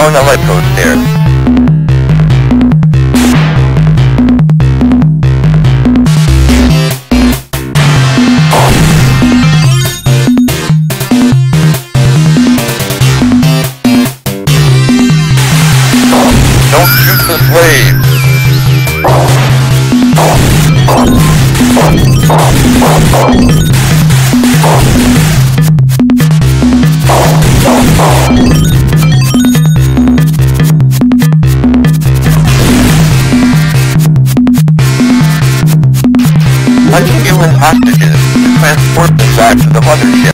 along the light post there. Don't shoot the slaves! Human hostages to transport them back to the mothership.